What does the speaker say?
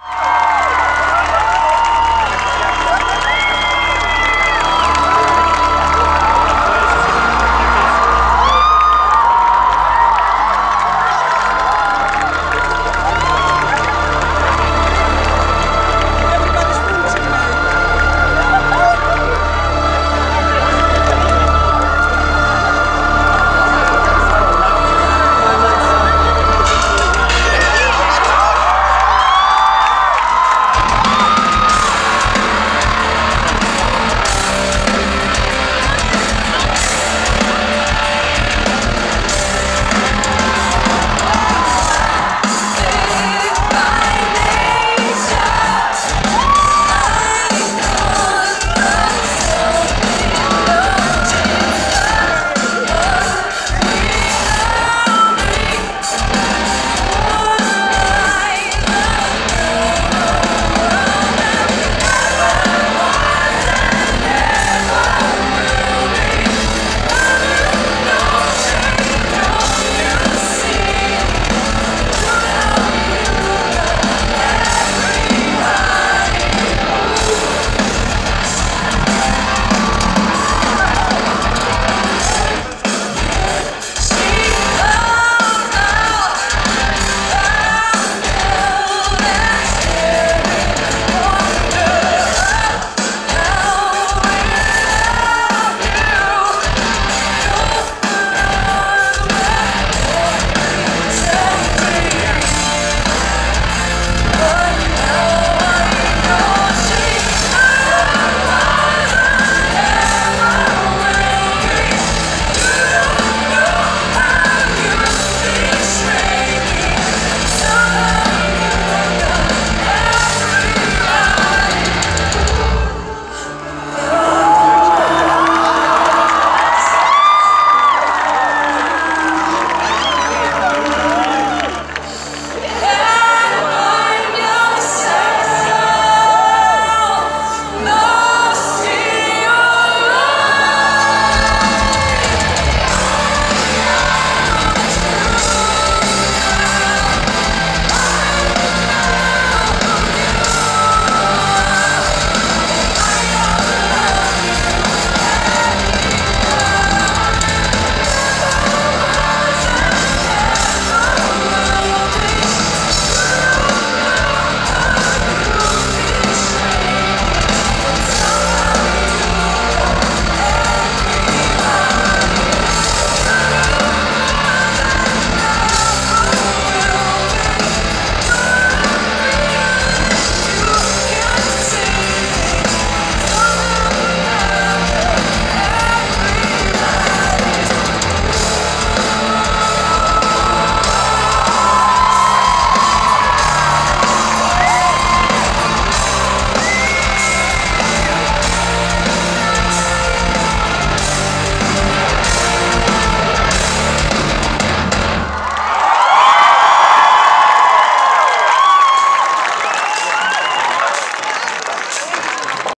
you